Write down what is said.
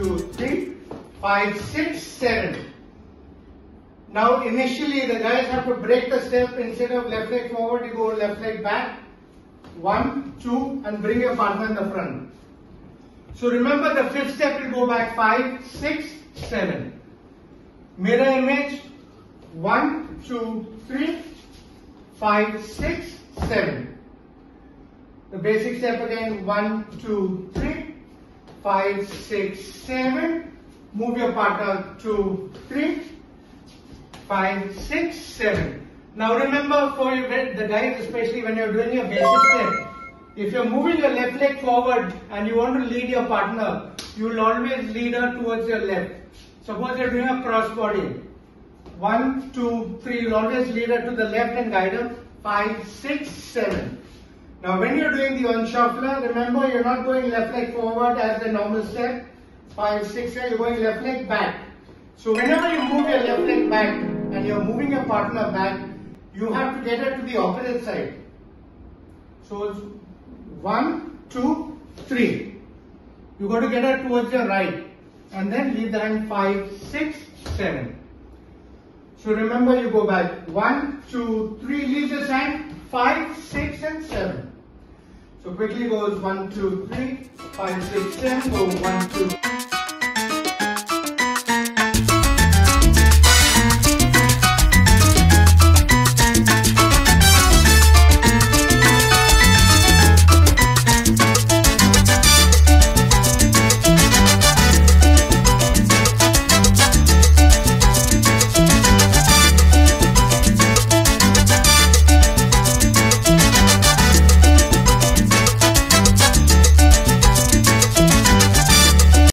two, three, five, six, seven. Now initially the guys have to break the step instead of left leg forward you go left leg back. One, two and bring your partner in the front. So remember the fifth step will go back five, six, seven. Mirror image one, two, three, five, six, seven. The basic step again one, two, three, five, six, seven. Move your partner, two, three, five, six, seven. Now remember for the guys, especially when you're doing your basic step, if you're moving your left leg forward and you want to lead your partner, you will always lead her towards your left. Suppose you're doing a cross body. One, two, three, you'll always lead her to the left and guide her. Five, six, seven. Now when you're doing the enchufla, remember you're not going left leg forward as the normal step. Five, six, seven, you're going left leg back. So whenever you move your left leg back and you're moving your partner back, you have to get her to the opposite side. So it's one, two, three. You got to get her towards your right and then leave the hand five, six, seven. So remember you go back one, two, three, leave this hand, five, six and seven. So quickly goes one, two, three, five, six, seven, go one, two.